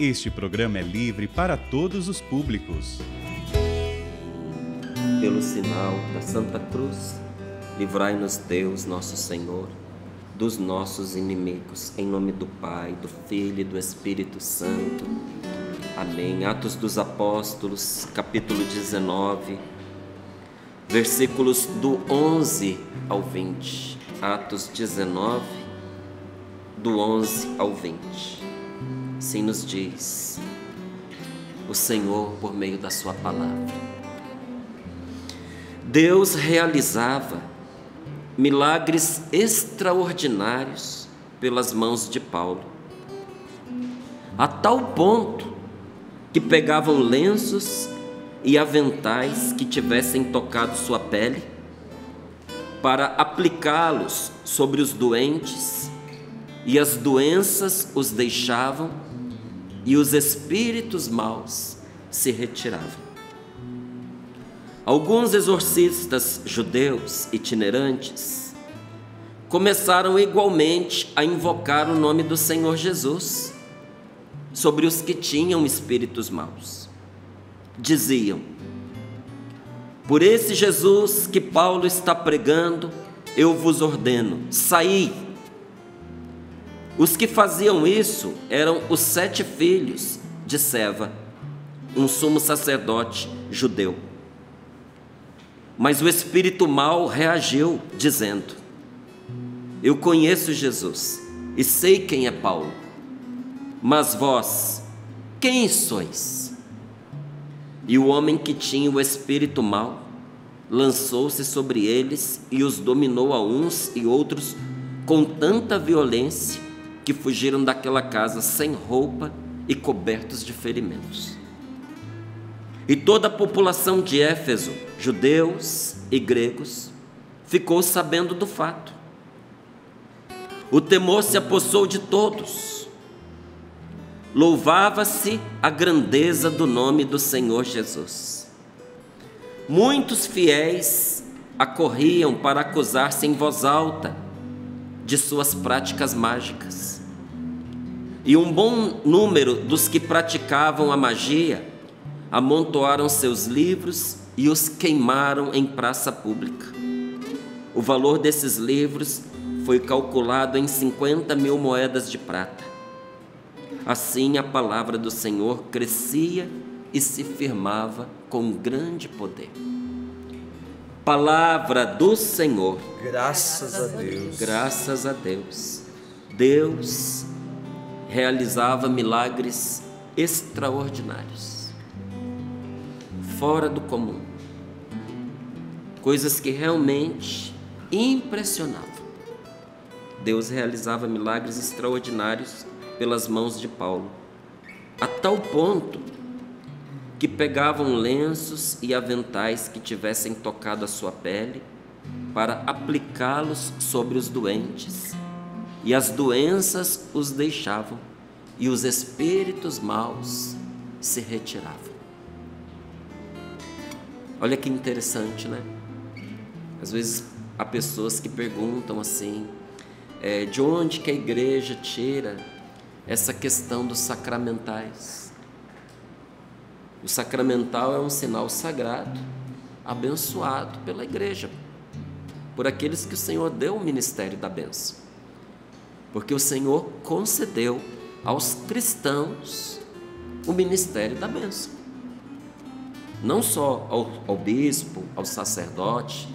Este programa é livre para todos os públicos. Pelo sinal da Santa Cruz, livrai-nos Deus, nosso Senhor, dos nossos inimigos. Em nome do Pai, do Filho e do Espírito Santo. Amém. Atos dos Apóstolos, capítulo 19, versículos do 11 ao 20. Atos 19, do 11 ao 20. Assim nos diz o Senhor por meio da Sua palavra. Deus realizava milagres extraordinários pelas mãos de Paulo, a tal ponto que pegavam lenços e aventais que tivessem tocado sua pele para aplicá-los sobre os doentes, e as doenças os deixavam e os espíritos maus se retiravam. Alguns exorcistas judeus itinerantes começaram igualmente a invocar o nome do Senhor Jesus sobre os que tinham espíritos maus. Diziam: Por esse Jesus que Paulo está pregando, eu vos ordeno, saí os que faziam isso eram os sete filhos de Seva, um sumo sacerdote judeu. Mas o espírito mau reagiu, dizendo: Eu conheço Jesus e sei quem é Paulo, mas vós, quem sois? E o homem que tinha o espírito mau lançou-se sobre eles e os dominou a uns e outros com tanta violência que fugiram daquela casa sem roupa e cobertos de ferimentos. E toda a população de Éfeso, judeus e gregos, ficou sabendo do fato. O temor se apossou de todos. Louvava-se a grandeza do nome do Senhor Jesus. Muitos fiéis acorriam para acusar-se em voz alta de suas práticas mágicas. E um bom número dos que praticavam a magia amontoaram seus livros e os queimaram em praça pública. O valor desses livros foi calculado em 50 mil moedas de prata. Assim a palavra do Senhor crescia e se firmava com grande poder. Palavra do Senhor. Graças a Deus. Graças a Deus. Deus realizava milagres extraordinários, fora do comum, coisas que realmente impressionavam. Deus realizava milagres extraordinários pelas mãos de Paulo, a tal ponto que pegavam lenços e aventais que tivessem tocado a sua pele para aplicá-los sobre os doentes, e as doenças os deixavam, e os espíritos maus se retiravam. Olha que interessante, né? Às vezes há pessoas que perguntam assim: é, de onde que a igreja tira essa questão dos sacramentais? O sacramental é um sinal sagrado, abençoado pela igreja, por aqueles que o Senhor deu o ministério da benção. Porque o Senhor concedeu aos cristãos o ministério da benção. Não só ao, ao bispo, ao sacerdote,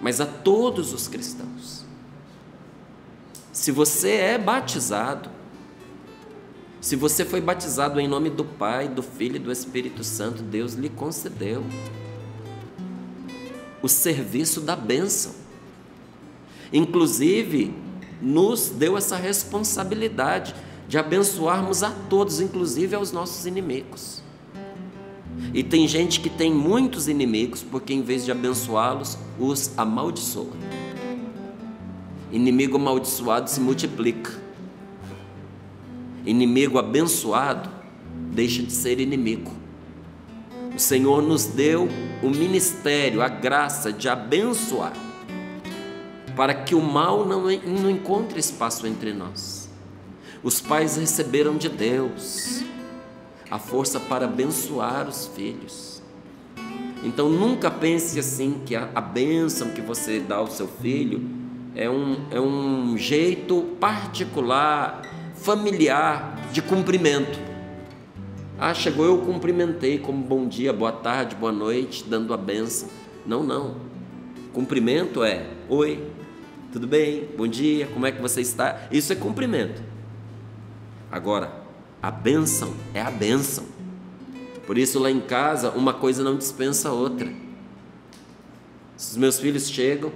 mas a todos os cristãos. Se você é batizado, se você foi batizado em nome do Pai, do Filho e do Espírito Santo, Deus lhe concedeu o serviço da bênção. Inclusive, nos deu essa responsabilidade de abençoarmos a todos, inclusive aos nossos inimigos. E tem gente que tem muitos inimigos porque, em vez de abençoá-los, os amaldiçoa. Inimigo amaldiçoado se multiplica. Inimigo abençoado deixa de ser inimigo. O Senhor nos deu o ministério, a graça de abençoar, para que o mal não, não encontre espaço entre nós. Os pais receberam de Deus a força para abençoar os filhos. Então nunca pense assim que a, a bênção que você dá ao seu filho é um, é um jeito particular, familiar de cumprimento. Ah, chegou, eu cumprimentei como bom dia, boa tarde, boa noite, dando a benção. Não, não. Cumprimento é oi, tudo bem, bom dia, como é que você está? Isso é cumprimento. Agora, a bênção é a bênção. Por isso, lá em casa, uma coisa não dispensa a outra. Se os meus filhos chegam,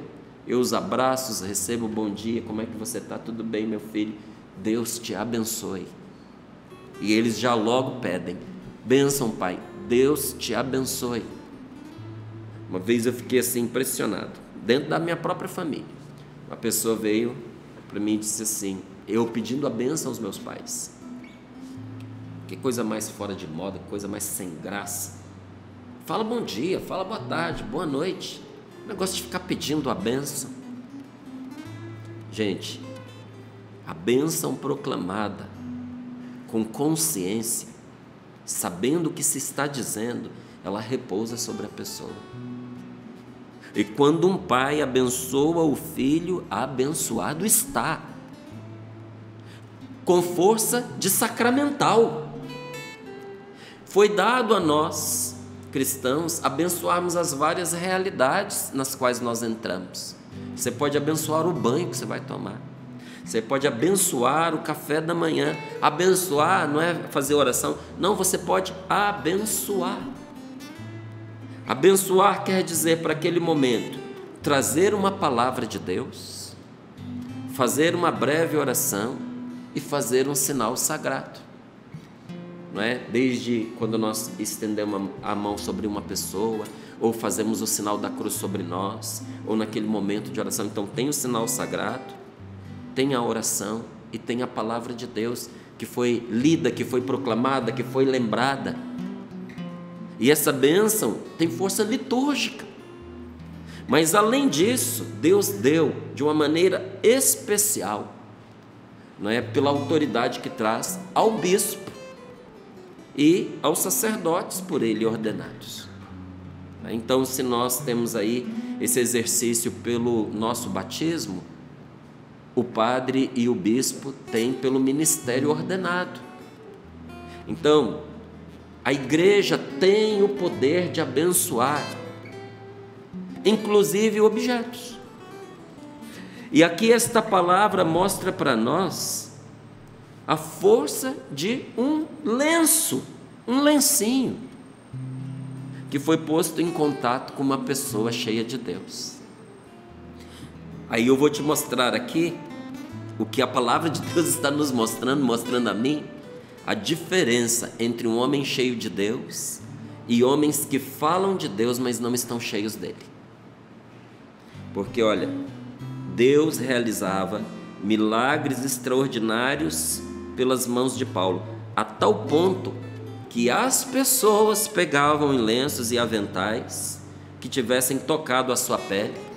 eu os abraço, recebo bom dia, como é que você está? Tudo bem, meu filho? Deus te abençoe. E eles já logo pedem: Bênção, Pai, Deus te abençoe. Uma vez eu fiquei assim impressionado, dentro da minha própria família. Uma pessoa veio para mim e disse assim: Eu pedindo a bênção aos meus pais. Que coisa mais fora de moda, coisa mais sem graça. Fala bom dia, fala boa tarde, boa noite. O negócio de ficar pedindo a bênção. Gente, a bênção proclamada com consciência, sabendo o que se está dizendo, ela repousa sobre a pessoa. E quando um pai abençoa o filho, abençoado está, com força de sacramental. Foi dado a nós, cristãos, abençoarmos as várias realidades nas quais nós entramos. Você pode abençoar o banho que você vai tomar. Você pode abençoar o café da manhã. Abençoar não é fazer oração, não, você pode abençoar. Abençoar quer dizer para aquele momento trazer uma palavra de Deus, fazer uma breve oração e fazer um sinal sagrado. Não é? Desde quando nós estendemos a mão sobre uma pessoa, ou fazemos o sinal da cruz sobre nós, ou naquele momento de oração. Então, tem o sinal sagrado, tem a oração e tem a palavra de Deus que foi lida, que foi proclamada, que foi lembrada. E essa bênção tem força litúrgica. Mas além disso, Deus deu de uma maneira especial, não é pela autoridade que traz ao bispo e aos sacerdotes por ele ordenados. Então, se nós temos aí esse exercício pelo nosso batismo, o padre e o bispo têm pelo ministério ordenado. Então, a igreja tem o poder de abençoar, inclusive objetos. E aqui esta palavra mostra para nós a força de um lenço, um lencinho, que foi posto em contato com uma pessoa cheia de Deus. Aí eu vou te mostrar aqui o que a palavra de Deus está nos mostrando, mostrando a mim, a diferença entre um homem cheio de Deus e homens que falam de Deus, mas não estão cheios dele. Porque olha, Deus realizava milagres extraordinários pelas mãos de Paulo, a tal ponto que as pessoas pegavam em lenços e aventais que tivessem tocado a sua pele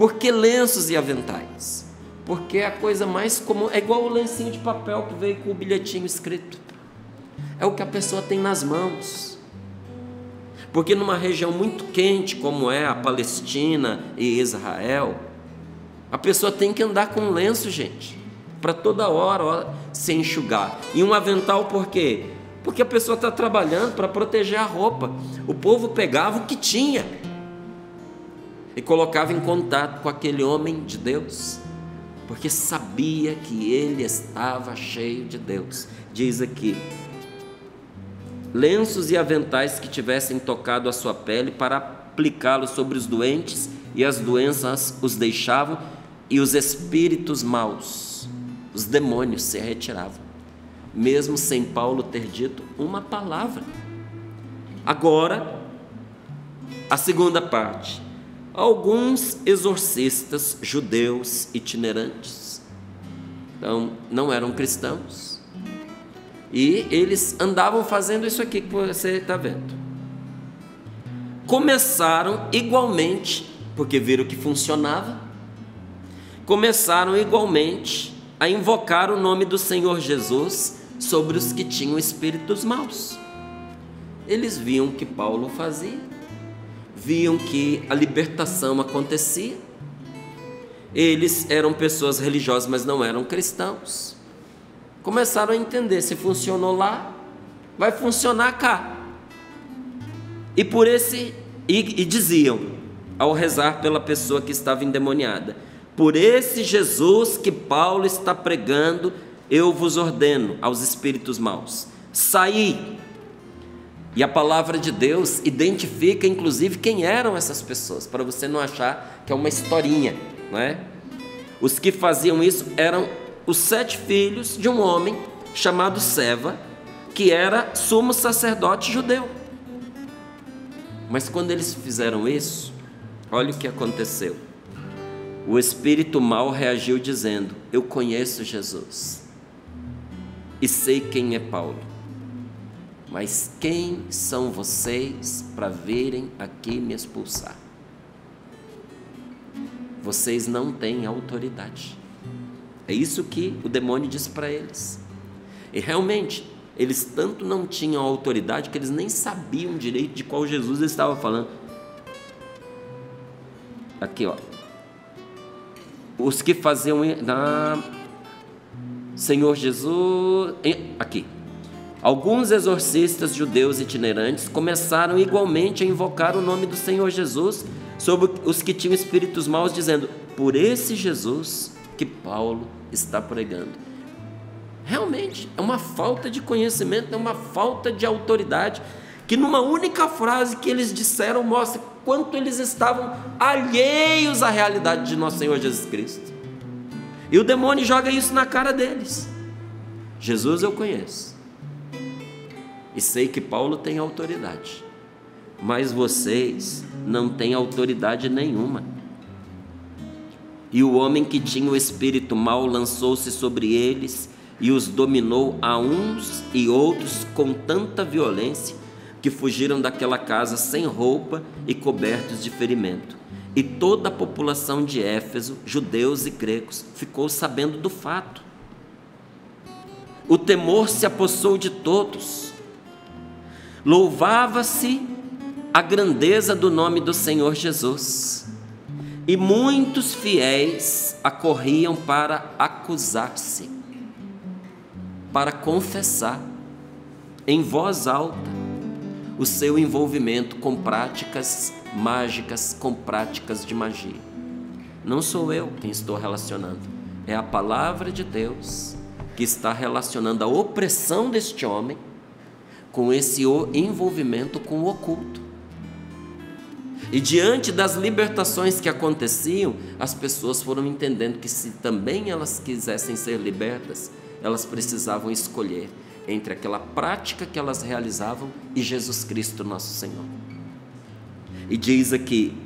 por que lenços e aventais? Porque é a coisa mais comum, é igual o lencinho de papel que veio com o bilhetinho escrito. É o que a pessoa tem nas mãos. Porque numa região muito quente como é a Palestina e Israel, a pessoa tem que andar com lenço, gente, para toda hora ó, se enxugar. E um avental por quê? Porque a pessoa está trabalhando para proteger a roupa. O povo pegava o que tinha e colocava em contato com aquele homem de Deus, porque sabia que ele estava cheio de Deus. Diz aqui: lenços e aventais que tivessem tocado a sua pele para aplicá-los sobre os doentes, e as doenças os deixavam, e os espíritos maus, os demônios se retiravam, mesmo sem Paulo ter dito uma palavra. Agora, a segunda parte alguns exorcistas judeus itinerantes. Então, não eram cristãos. E eles andavam fazendo isso aqui que você está vendo. Começaram igualmente, porque viram que funcionava, começaram igualmente a invocar o nome do Senhor Jesus sobre os que tinham espíritos maus. Eles viam o que Paulo fazia, viam que a libertação acontecia. Eles eram pessoas religiosas, mas não eram cristãos. Começaram a entender: se funcionou lá, vai funcionar cá. E por esse e, e diziam ao rezar pela pessoa que estava endemoniada: Por esse Jesus que Paulo está pregando, eu vos ordeno aos espíritos maus: saí. E a palavra de Deus identifica inclusive quem eram essas pessoas, para você não achar que é uma historinha, não é? Os que faziam isso eram os sete filhos de um homem chamado Seva, que era sumo sacerdote judeu. Mas quando eles fizeram isso, olha o que aconteceu. O espírito mal reagiu dizendo: Eu conheço Jesus e sei quem é Paulo. Mas quem são vocês para virem aqui me expulsar? Vocês não têm autoridade. É isso que o demônio disse para eles. E realmente, eles tanto não tinham autoridade que eles nem sabiam direito de qual Jesus estava falando. Aqui, ó. Os que faziam na Senhor Jesus, aqui. Alguns exorcistas judeus itinerantes começaram igualmente a invocar o nome do Senhor Jesus sobre os que tinham espíritos maus, dizendo: Por esse Jesus que Paulo está pregando. Realmente, é uma falta de conhecimento, é uma falta de autoridade, que numa única frase que eles disseram mostra quanto eles estavam alheios à realidade de nosso Senhor Jesus Cristo. E o demônio joga isso na cara deles. Jesus eu conheço. E sei que Paulo tem autoridade. Mas vocês não têm autoridade nenhuma. E o homem que tinha o espírito mau lançou-se sobre eles e os dominou a uns e outros com tanta violência que fugiram daquela casa sem roupa e cobertos de ferimento. E toda a população de Éfeso, judeus e gregos, ficou sabendo do fato. O temor se apossou de todos. Louvava-se a grandeza do nome do Senhor Jesus. E muitos fiéis acorriam para acusar-se para confessar em voz alta o seu envolvimento com práticas mágicas, com práticas de magia. Não sou eu quem estou relacionando, é a palavra de Deus que está relacionando a opressão deste homem com esse envolvimento com o oculto. E diante das libertações que aconteciam, as pessoas foram entendendo que se também elas quisessem ser libertas, elas precisavam escolher entre aquela prática que elas realizavam e Jesus Cristo, nosso Senhor. E diz aqui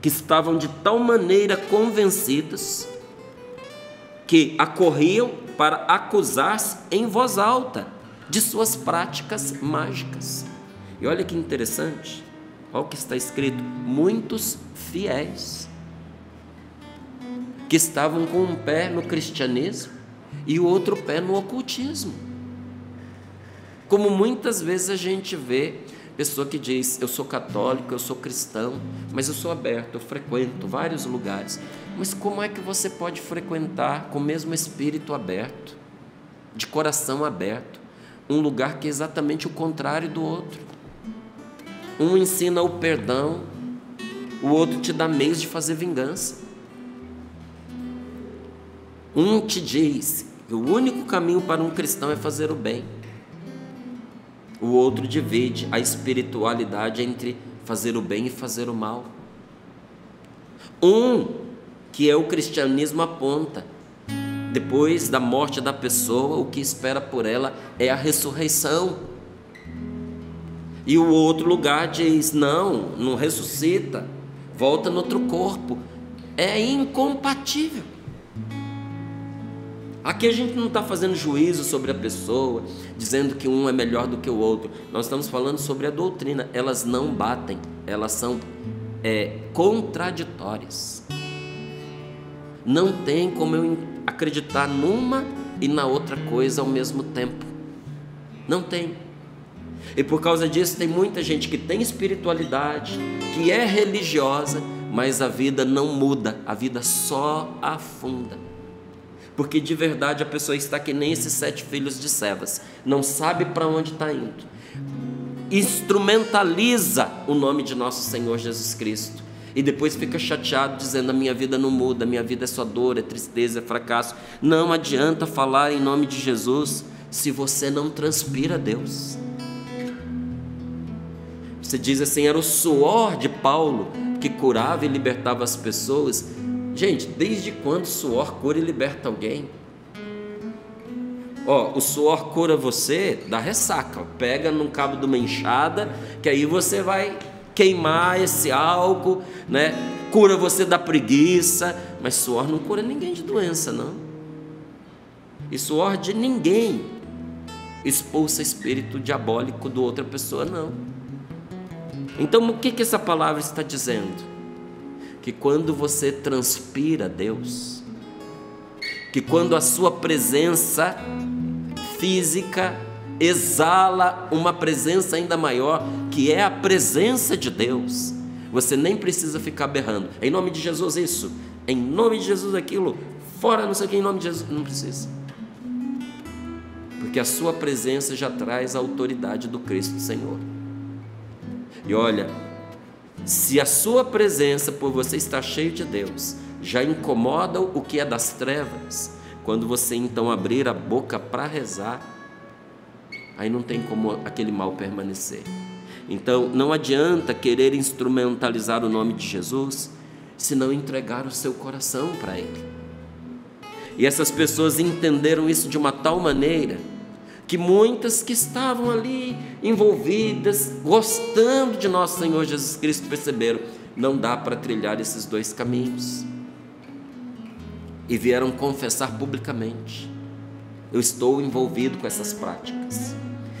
que estavam de tal maneira convencidas que acorriam para acusar-se em voz alta de suas práticas mágicas. E olha que interessante, olha o que está escrito: muitos fiéis que estavam com um pé no cristianismo e o outro pé no ocultismo. Como muitas vezes a gente vê pessoa que diz: Eu sou católico, eu sou cristão, mas eu sou aberto, eu frequento vários lugares. Mas como é que você pode frequentar com o mesmo espírito aberto, de coração aberto, um lugar que é exatamente o contrário do outro? Um ensina o perdão, o outro te dá meios de fazer vingança. Um te diz o único caminho para um cristão é fazer o bem. O outro divide a espiritualidade entre fazer o bem e fazer o mal. Um, que é o cristianismo, aponta. Depois da morte da pessoa, o que espera por ela é a ressurreição. E o outro lugar diz: não, não ressuscita, volta no outro corpo. É incompatível. Aqui a gente não está fazendo juízo sobre a pessoa, dizendo que um é melhor do que o outro. Nós estamos falando sobre a doutrina. Elas não batem, elas são é, contraditórias. Não tem como eu acreditar numa e na outra coisa ao mesmo tempo. Não tem. E por causa disso, tem muita gente que tem espiritualidade, que é religiosa, mas a vida não muda, a vida só afunda. Porque de verdade a pessoa está que nem esses sete filhos de Sevas, não sabe para onde está indo, instrumentaliza o nome de nosso Senhor Jesus Cristo e depois fica chateado dizendo: a minha vida não muda, a minha vida é só dor, é tristeza, é fracasso. Não adianta falar em nome de Jesus se você não transpira Deus. Você diz assim: era o suor de Paulo que curava e libertava as pessoas. Gente, desde quando suor cura e liberta alguém? Ó, o suor cura você da ressaca. Pega num cabo de uma enxada, que aí você vai queimar esse álcool, né? Cura você da preguiça, mas suor não cura ninguém de doença, não. E suor de ninguém expulsa espírito diabólico do outra pessoa, não. Então, o que, que essa palavra está dizendo? Que quando você transpira Deus, que quando a sua presença física exala uma presença ainda maior, que é a presença de Deus, você nem precisa ficar berrando. Em nome de Jesus, isso. Em nome de Jesus, aquilo. Fora, não sei o que, em nome de Jesus. Não precisa. Porque a sua presença já traz a autoridade do Cristo Senhor. E olha, se a sua presença por você estar cheio de Deus já incomoda o que é das trevas, quando você então abrir a boca para rezar, aí não tem como aquele mal permanecer. Então não adianta querer instrumentalizar o nome de Jesus se não entregar o seu coração para Ele. E essas pessoas entenderam isso de uma tal maneira que muitas que estavam ali envolvidas, gostando de nosso Senhor Jesus Cristo, perceberam: não dá para trilhar esses dois caminhos. E vieram confessar publicamente: eu estou envolvido com essas práticas.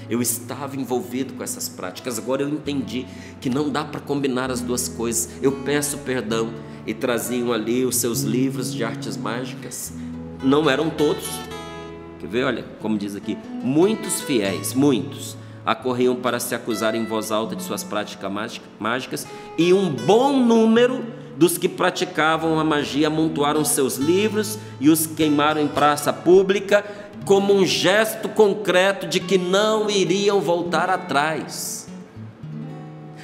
Eu estava envolvido com essas práticas, agora eu entendi que não dá para combinar as duas coisas. Eu peço perdão. E traziam ali os seus livros de artes mágicas. Não eram todos, Quer ver? Olha, como diz aqui: muitos fiéis, muitos, acorriam para se acusar em voz alta de suas práticas mágicas, e um bom número dos que praticavam a magia amontoaram seus livros e os queimaram em praça pública, como um gesto concreto de que não iriam voltar atrás.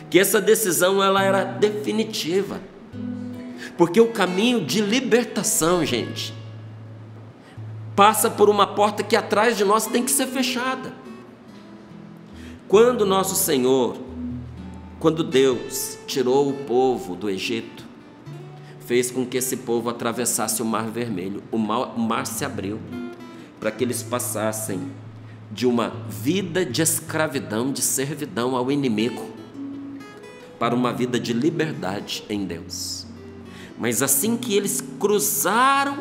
Que essa decisão ela era definitiva. Porque o caminho de libertação, gente, passa por uma porta que atrás de nós tem que ser fechada. Quando nosso Senhor, quando Deus tirou o povo do Egito, fez com que esse povo atravessasse o Mar Vermelho, o mar, o mar se abriu para que eles passassem de uma vida de escravidão, de servidão ao inimigo, para uma vida de liberdade em Deus. Mas assim que eles cruzaram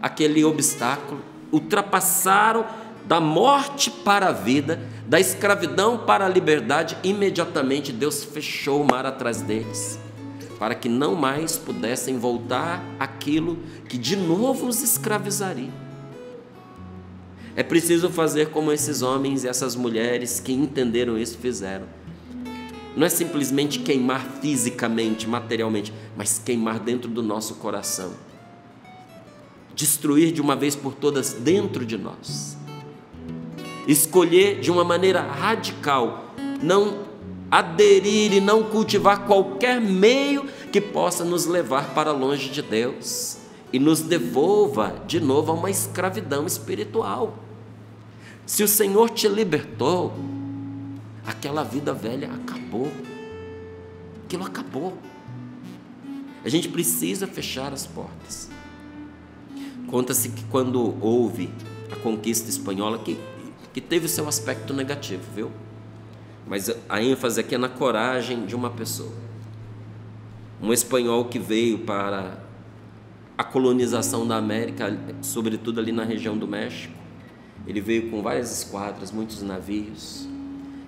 aquele obstáculo, ultrapassaram da morte para a vida, da escravidão para a liberdade, imediatamente Deus fechou o mar atrás deles, para que não mais pudessem voltar aquilo que de novo os escravizaria. É preciso fazer como esses homens e essas mulheres que entenderam isso fizeram. Não é simplesmente queimar fisicamente, materialmente, mas queimar dentro do nosso coração destruir de uma vez por todas dentro de nós. Escolher de uma maneira radical, não aderir e não cultivar qualquer meio que possa nos levar para longe de Deus e nos devolva de novo a uma escravidão espiritual. Se o Senhor te libertou, aquela vida velha acabou. Aquilo acabou. A gente precisa fechar as portas. Conta-se que quando houve a conquista espanhola, que, que teve o seu aspecto negativo, viu? Mas a ênfase aqui é na coragem de uma pessoa. Um espanhol que veio para a colonização da América, sobretudo ali na região do México. Ele veio com várias esquadras, muitos navios.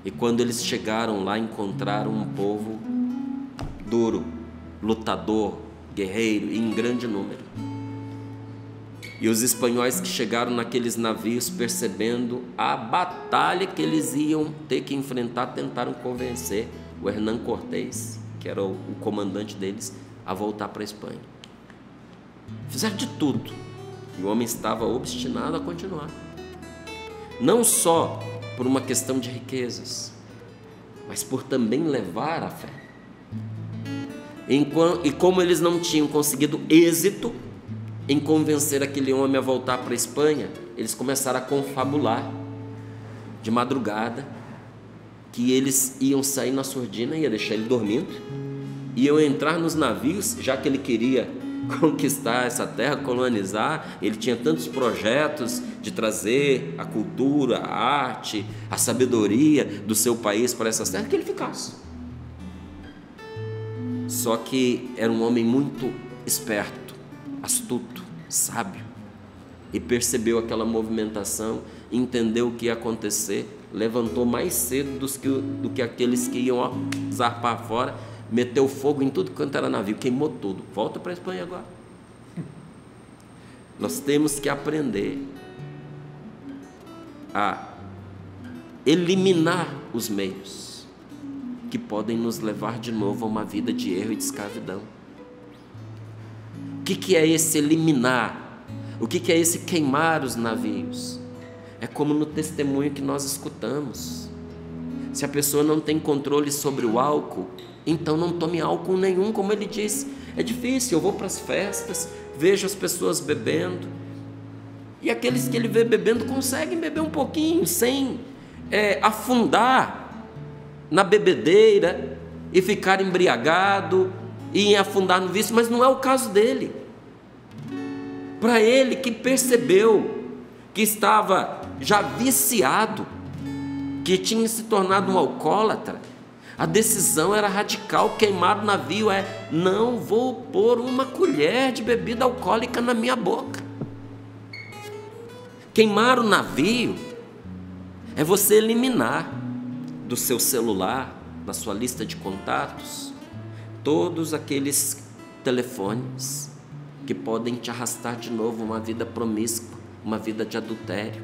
E quando eles chegaram lá, encontraram um povo duro, lutador, guerreiro, em grande número. E os espanhóis que chegaram naqueles navios, percebendo a batalha que eles iam ter que enfrentar, tentaram convencer o Hernán Cortés, que era o, o comandante deles, a voltar para a Espanha. Fizeram de tudo. E o homem estava obstinado a continuar. Não só por uma questão de riquezas, mas por também levar a fé. E como eles não tinham conseguido êxito em convencer aquele homem a voltar para a Espanha, eles começaram a confabular de madrugada que eles iam sair na surdina, ia deixar ele dormindo, iam entrar nos navios, já que ele queria conquistar essa terra, colonizar, ele tinha tantos projetos de trazer a cultura, a arte, a sabedoria do seu país para essas terras, que ele ficasse. Só que era um homem muito esperto, astuto, sábio, e percebeu aquela movimentação, entendeu o que ia acontecer, levantou mais cedo do que, do que aqueles que iam ó, zarpar fora, meteu fogo em tudo quanto era navio, queimou tudo. Volta para a Espanha agora. Nós temos que aprender a eliminar os meios que podem nos levar de novo a uma vida de erro e de escravidão. O que, que é esse eliminar? O que, que é esse queimar os navios? É como no testemunho que nós escutamos. Se a pessoa não tem controle sobre o álcool, então não tome álcool nenhum, como ele disse. É difícil, eu vou para as festas, vejo as pessoas bebendo. E aqueles que ele vê bebendo conseguem beber um pouquinho sem é, afundar na bebedeira e ficar embriagado e afundar no vício, mas não é o caso dele. Para ele que percebeu que estava já viciado, que tinha se tornado um alcoólatra, a decisão era radical: queimar o navio é não vou pôr uma colher de bebida alcoólica na minha boca. Queimar o navio é você eliminar do seu celular, da sua lista de contatos, todos aqueles telefones que podem te arrastar de novo uma vida promíscua, uma vida de adultério,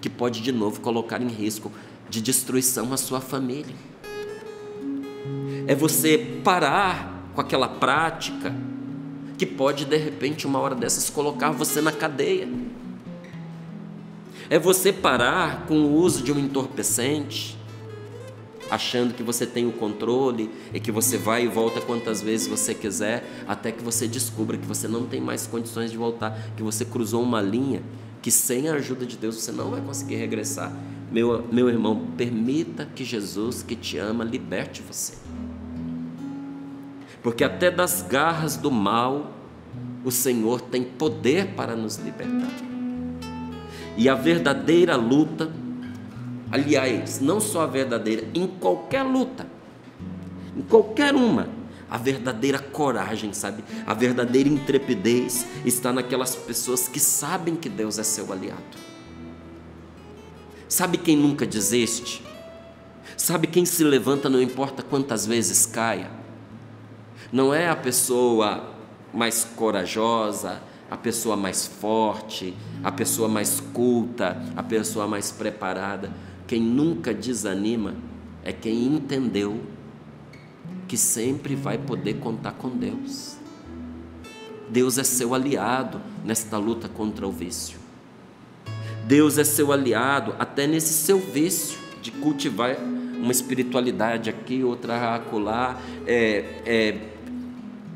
que pode de novo colocar em risco de destruição a sua família. É você parar com aquela prática que pode de repente uma hora dessas colocar você na cadeia é você parar com o uso de um entorpecente, achando que você tem o controle e que você vai e volta quantas vezes você quiser, até que você descubra que você não tem mais condições de voltar, que você cruzou uma linha que sem a ajuda de Deus você não vai conseguir regressar. Meu, meu irmão, permita que Jesus, que te ama, liberte você. Porque até das garras do mal, o Senhor tem poder para nos libertar. E a verdadeira luta, aliás, não só a verdadeira, em qualquer luta, em qualquer uma, a verdadeira coragem, sabe? A verdadeira intrepidez está naquelas pessoas que sabem que Deus é seu aliado. Sabe quem nunca desiste? Sabe quem se levanta não importa quantas vezes caia? Não é a pessoa mais corajosa, a pessoa mais forte, a pessoa mais culta, a pessoa mais preparada. Quem nunca desanima é quem entendeu que sempre vai poder contar com Deus. Deus é seu aliado nesta luta contra o vício. Deus é seu aliado até nesse seu vício de cultivar uma espiritualidade aqui, outra acolá, é, é,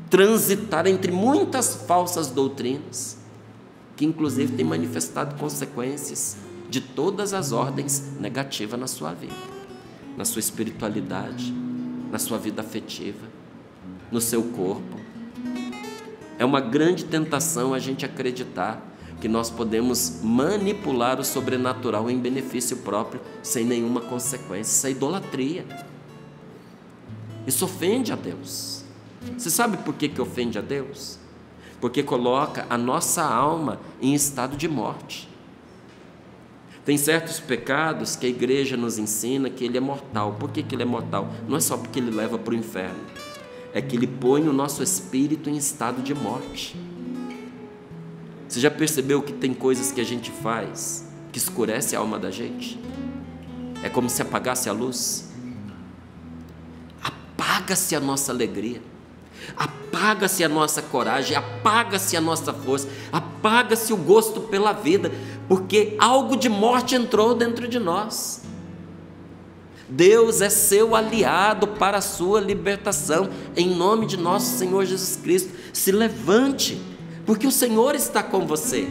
transitar entre muitas falsas doutrinas, que inclusive têm manifestado consequências de todas as ordens negativas na sua vida, na sua espiritualidade, na sua vida afetiva, no seu corpo. É uma grande tentação a gente acreditar que nós podemos manipular o sobrenatural em benefício próprio sem nenhuma consequência. Isso é idolatria. Isso ofende a Deus. Você sabe por que, que ofende a Deus? Porque coloca a nossa alma em estado de morte. Tem certos pecados que a igreja nos ensina que ele é mortal. Por que, que ele é mortal? Não é só porque ele leva para o inferno, é que ele põe o nosso espírito em estado de morte. Você já percebeu que tem coisas que a gente faz que escurece a alma da gente? É como se apagasse a luz. Apaga-se a nossa alegria. Apaga-se a nossa coragem, apaga-se a nossa força, apaga-se o gosto pela vida, porque algo de morte entrou dentro de nós. Deus é seu aliado para a sua libertação, em nome de nosso Senhor Jesus Cristo. Se levante, porque o Senhor está com você.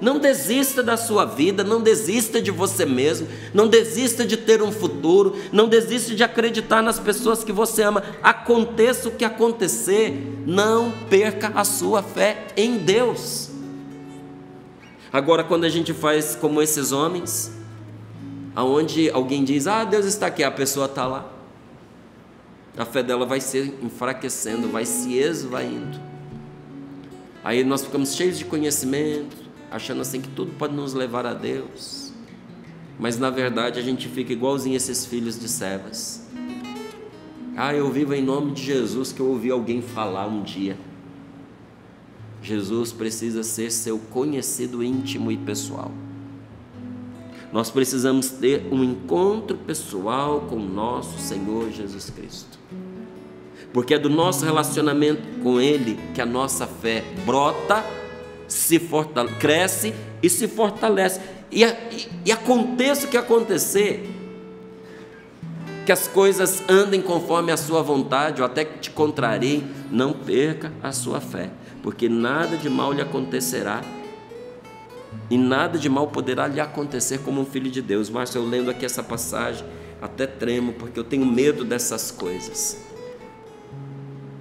Não desista da sua vida, não desista de você mesmo, não desista de ter um futuro, não desista de acreditar nas pessoas que você ama. Aconteça o que acontecer, não perca a sua fé em Deus. Agora, quando a gente faz como esses homens, aonde alguém diz: "Ah, Deus está aqui", a pessoa está lá. A fé dela vai se enfraquecendo, vai se esvaindo. Aí nós ficamos cheios de conhecimento, achando assim que tudo pode nos levar a Deus. Mas na verdade a gente fica igualzinho esses filhos de servas. Ah, eu vivo em nome de Jesus que eu ouvi alguém falar um dia. Jesus precisa ser seu conhecido íntimo e pessoal. Nós precisamos ter um encontro pessoal com o nosso Senhor Jesus Cristo. Porque é do nosso relacionamento com Ele que a nossa fé brota se fortalece, cresce e se fortalece. E, e, e aconteça o que acontecer, que as coisas andem conforme a sua vontade, ou até que te contrariem, não perca a sua fé, porque nada de mal lhe acontecerá. E nada de mal poderá lhe acontecer como um filho de Deus. Márcio, eu lendo aqui essa passagem, até tremo, porque eu tenho medo dessas coisas.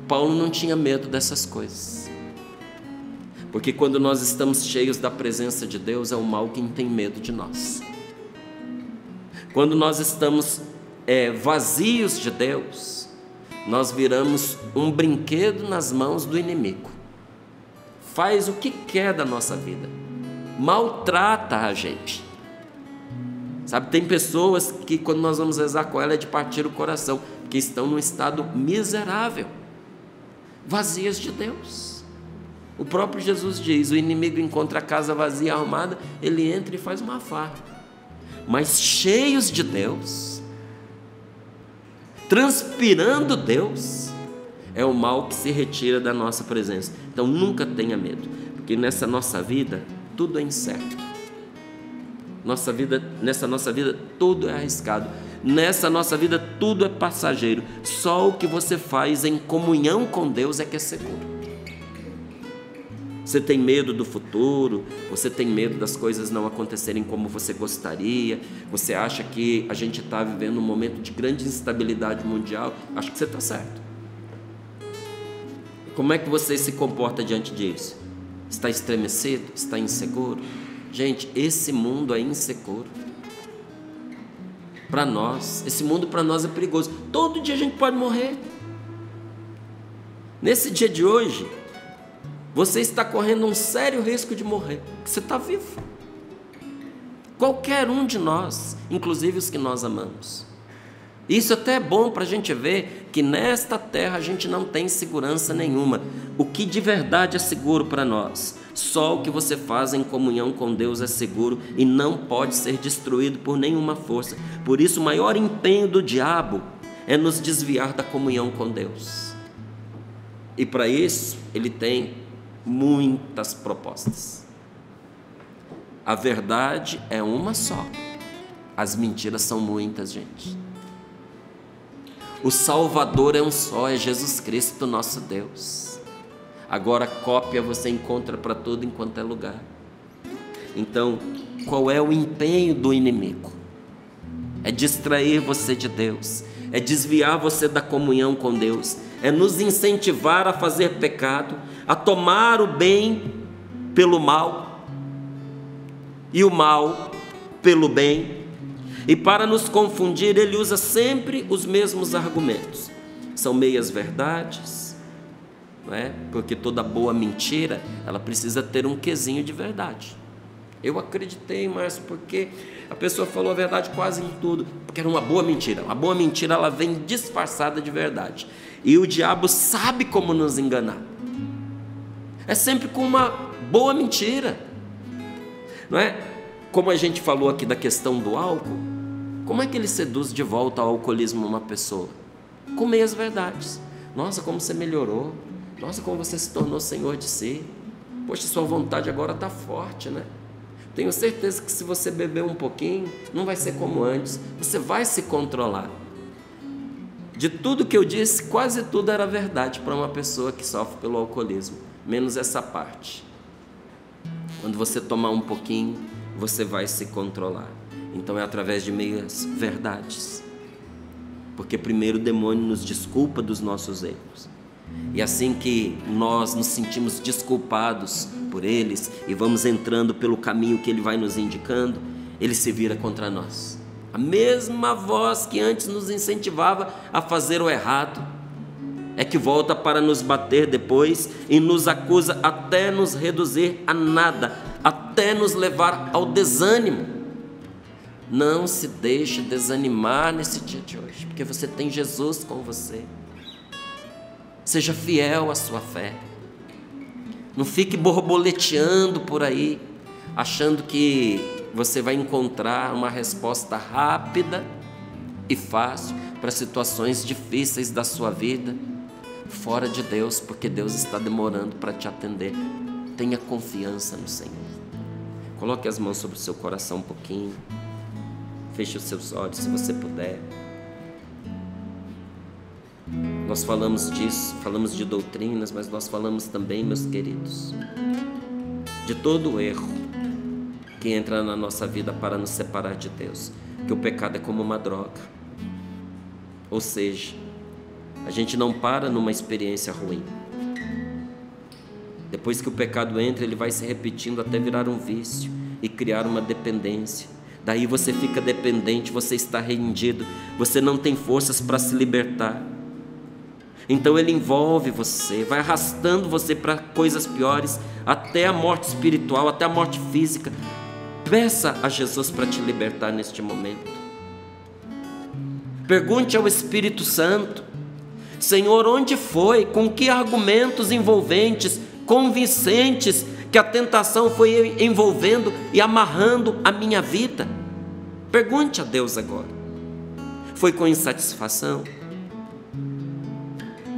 Paulo não tinha medo dessas coisas. Porque quando nós estamos cheios da presença de Deus, é o mal quem tem medo de nós. Quando nós estamos é, vazios de Deus, nós viramos um brinquedo nas mãos do inimigo. Faz o que quer da nossa vida, maltrata a gente. Sabe, tem pessoas que quando nós vamos rezar com ela é de partir o coração, que estão num estado miserável, vazias de Deus. O próprio Jesus diz: o inimigo encontra a casa vazia arrumada, ele entra e faz uma farra. Mas cheios de Deus, transpirando Deus, é o mal que se retira da nossa presença. Então nunca tenha medo, porque nessa nossa vida tudo é incerto. Nossa vida, nessa nossa vida tudo é arriscado. Nessa nossa vida tudo é passageiro. Só o que você faz em comunhão com Deus é que é seguro. Você tem medo do futuro, você tem medo das coisas não acontecerem como você gostaria, você acha que a gente está vivendo um momento de grande instabilidade mundial. Acho que você está certo. Como é que você se comporta diante disso? Está estremecido? Está inseguro? Gente, esse mundo é inseguro. Para nós, esse mundo para nós é perigoso. Todo dia a gente pode morrer. Nesse dia de hoje, você está correndo um sério risco de morrer, você está vivo. Qualquer um de nós, inclusive os que nós amamos. Isso até é bom para a gente ver que nesta terra a gente não tem segurança nenhuma. O que de verdade é seguro para nós? Só o que você faz em comunhão com Deus é seguro e não pode ser destruído por nenhuma força. Por isso, o maior empenho do diabo é nos desviar da comunhão com Deus. E para isso, ele tem muitas propostas. A verdade é uma só. As mentiras são muitas, gente. O Salvador é um só, é Jesus Cristo, nosso Deus. Agora, cópia você encontra para todo enquanto é lugar. Então, qual é o empenho do inimigo? É distrair você de Deus, é desviar você da comunhão com Deus, é nos incentivar a fazer pecado, a tomar o bem pelo mal e o mal pelo bem. E para nos confundir, ele usa sempre os mesmos argumentos. São meias verdades, não é? Porque toda boa mentira, ela precisa ter um quesinho de verdade. Eu acreditei, Márcio, porque a pessoa falou a verdade quase em tudo, porque era uma boa mentira. Uma boa mentira, ela vem disfarçada de verdade. E o diabo sabe como nos enganar. É sempre com uma boa mentira. Não é? Como a gente falou aqui da questão do álcool, como é que ele seduz de volta ao alcoolismo uma pessoa? Com meias verdades. Nossa, como você melhorou. Nossa, como você se tornou senhor de si. Poxa, sua vontade agora está forte, né? Tenho certeza que se você beber um pouquinho, não vai ser como antes. Você vai se controlar. De tudo que eu disse, quase tudo era verdade para uma pessoa que sofre pelo alcoolismo, menos essa parte. Quando você tomar um pouquinho, você vai se controlar. Então é através de meias verdades. Porque primeiro o demônio nos desculpa dos nossos erros. E assim que nós nos sentimos desculpados por eles e vamos entrando pelo caminho que ele vai nos indicando, ele se vira contra nós. A mesma voz que antes nos incentivava a fazer o errado é que volta para nos bater depois e nos acusa até nos reduzir a nada, até nos levar ao desânimo. Não se deixe desanimar nesse dia de hoje, porque você tem Jesus com você. Seja fiel à sua fé. Não fique borboleteando por aí, achando que você vai encontrar uma resposta rápida e fácil para situações difíceis da sua vida, fora de Deus, porque Deus está demorando para te atender. Tenha confiança no Senhor. Coloque as mãos sobre o seu coração um pouquinho. Feche os seus olhos se você puder. Nós falamos disso, falamos de doutrinas, mas nós falamos também, meus queridos, de todo erro que entra na nossa vida para nos separar de Deus. Que o pecado é como uma droga. Ou seja, a gente não para numa experiência ruim. Depois que o pecado entra, ele vai se repetindo até virar um vício e criar uma dependência. Daí você fica dependente, você está rendido, você não tem forças para se libertar. Então ele envolve você, vai arrastando você para coisas piores, até a morte espiritual, até a morte física. Peça a Jesus para te libertar neste momento. Pergunte ao Espírito Santo: Senhor, onde foi? Com que argumentos envolventes, convincentes, que a tentação foi envolvendo e amarrando a minha vida? Pergunte a Deus agora. Foi com insatisfação?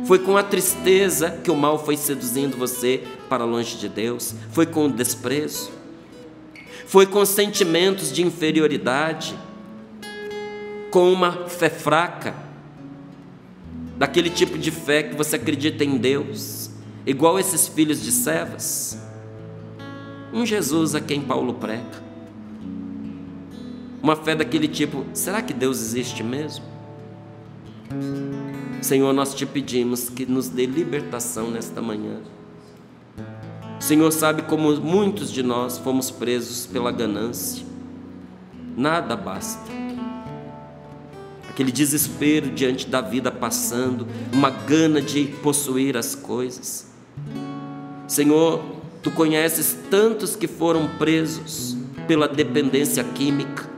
Foi com a tristeza que o mal foi seduzindo você para longe de Deus? Foi com o desprezo? Foi com sentimentos de inferioridade? Com uma fé fraca? Daquele tipo de fé que você acredita em Deus, igual esses filhos de Sevas? Um Jesus a quem Paulo prega. Uma fé daquele tipo, será que Deus existe mesmo? Senhor, nós te pedimos que nos dê libertação nesta manhã. O Senhor sabe como muitos de nós fomos presos pela ganância. Nada basta. Aquele desespero diante da vida passando, uma gana de possuir as coisas. Senhor, tu conheces tantos que foram presos pela dependência química,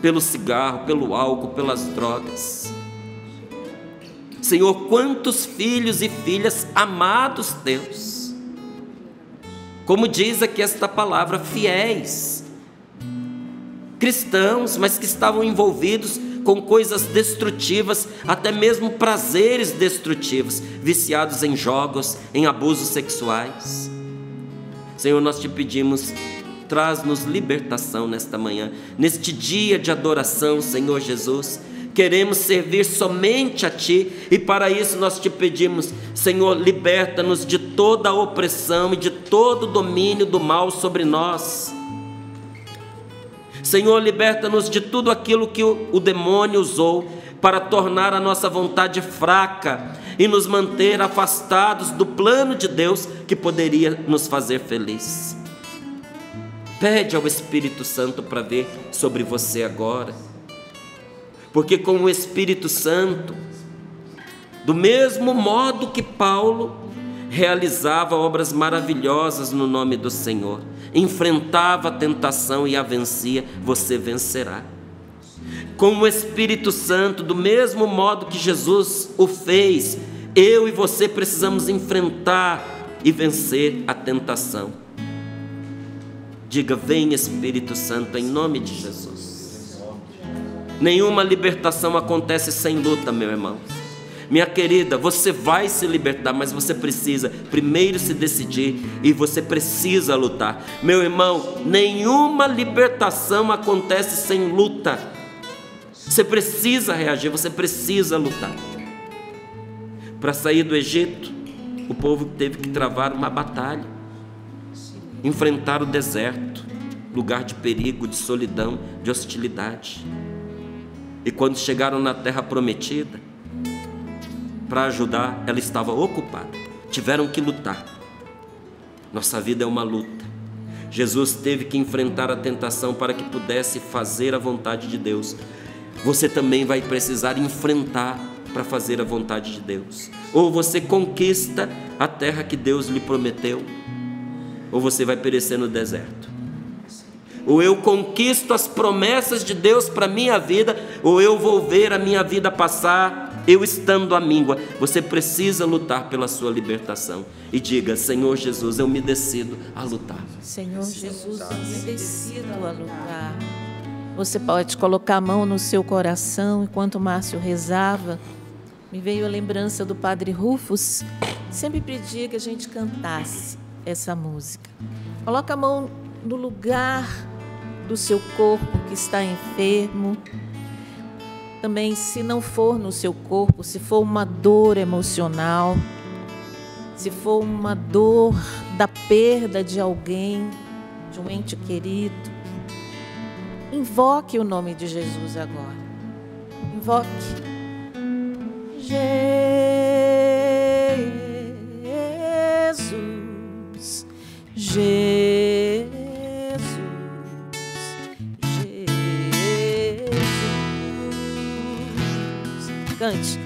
pelo cigarro, pelo álcool, pelas drogas. Senhor, quantos filhos e filhas amados teus, como diz aqui esta palavra, fiéis, cristãos, mas que estavam envolvidos com coisas destrutivas, até mesmo prazeres destrutivos, viciados em jogos, em abusos sexuais. Senhor, nós te pedimos, traz-nos libertação nesta manhã, neste dia de adoração, Senhor Jesus queremos servir somente a Ti e para isso nós te pedimos, Senhor, liberta-nos de toda a opressão e de todo o domínio do mal sobre nós. Senhor, liberta-nos de tudo aquilo que o, demônio usou para tornar a nossa vontade fraca e nos manter afastados do plano de Deus que poderia nos fazer feliz. Pede ao Espírito Santo para ver sobre você agora porque com o Espírito Santo, do mesmo modo que Paulo realizava obras maravilhosas no nome do Senhor, enfrentava a tentação e a vencia, você vencerá. Com o Espírito Santo, do mesmo modo que Jesus o fez, eu e você precisamos enfrentar e vencer a tentação. Diga: Vem Espírito Santo, em nome de Jesus. Nenhuma libertação acontece sem luta, meu irmão. Minha querida, você vai se libertar, mas você precisa primeiro se decidir e você precisa lutar. Meu irmão, nenhuma libertação acontece sem luta. Você precisa reagir, você precisa lutar. Para sair do Egito, o povo teve que travar uma batalha, enfrentar o deserto, lugar de perigo, de solidão, de hostilidade. E quando chegaram na terra prometida, para ajudar, ela estava ocupada. Tiveram que lutar. Nossa vida é uma luta. Jesus teve que enfrentar a tentação para que pudesse fazer a vontade de Deus. Você também vai precisar enfrentar para fazer a vontade de Deus. Ou você conquista a terra que Deus lhe prometeu, ou você vai perecer no deserto. Ou eu conquisto as promessas de Deus para minha vida, ou eu vou ver a minha vida passar eu estando à míngua, você precisa lutar pela sua libertação. E diga: Senhor Jesus, eu me decido a lutar. Senhor Jesus, eu me decido a lutar. Você pode colocar a mão no seu coração enquanto Márcio rezava. Me veio a lembrança do Padre Rufus, sempre pedia que a gente cantasse essa música. Coloca a mão no lugar do seu corpo que está enfermo também, se não for no seu corpo, se for uma dor emocional, se for uma dor da perda de alguém, de um ente querido, invoque o nome de Jesus agora. Invoque. Jesus. Jesus. Cante.